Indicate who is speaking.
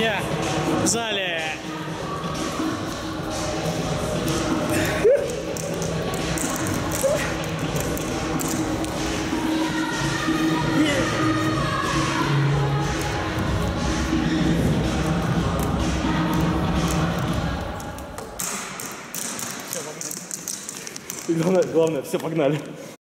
Speaker 1: дня в зале.
Speaker 2: Главное, главное, все, погнали.